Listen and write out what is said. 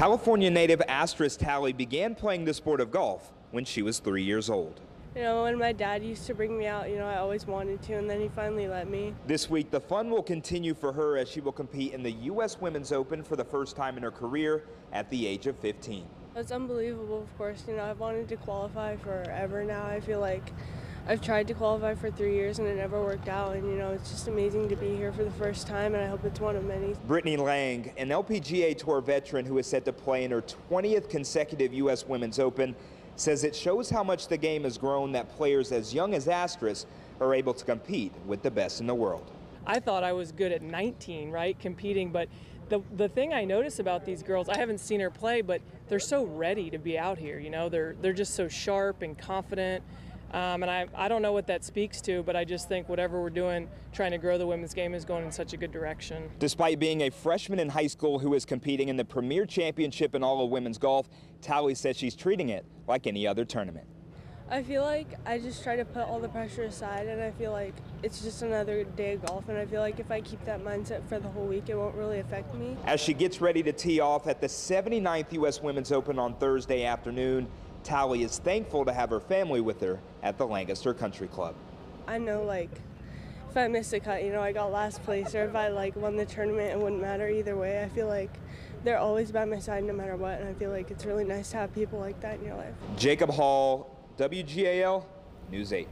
California native Asterisk Talley began playing the sport of golf when she was three years old. You know, when my dad used to bring me out, you know, I always wanted to, and then he finally let me. This week, the fun will continue for her as she will compete in the U.S. Women's Open for the first time in her career at the age of 15. It's unbelievable, of course. You know, I've wanted to qualify forever now. I feel like I've tried to qualify for three years and it never worked out. And, you know, it's just amazing to be here for the first time, and I hope it's one of many. Brittany Lang, an LPGA Tour veteran who is set to play in her 20th consecutive U.S. Women's Open, says it shows how much the game has grown that players as young as Asterisk are able to compete with the best in the world. I thought I was good at 19, right, competing, but the the thing I notice about these girls, I haven't seen her play, but they're so ready to be out here. You know, they're they're just so sharp and confident. Um, and I, I don't know what that speaks to, but I just think whatever we're doing, trying to grow the women's game, is going in such a good direction. Despite being a freshman in high school who is competing in the premier championship in all of women's golf, Talley says she's treating it like any other tournament. I feel like I just try to put all the pressure aside, and I feel like it's just another day of golf. And I feel like if I keep that mindset for the whole week, it won't really affect me. As she gets ready to tee off at the 79th U.S. Women's Open on Thursday afternoon, Talley is thankful to have her family with her at the Lancaster Country Club. I know, like, if I miss a cut, you know, I got last place, or if I like won the tournament, it wouldn't matter either way. I feel like they're always by my side no matter what, and I feel like it's really nice to have people like that in your life. Jacob Hall, WGAL News 8.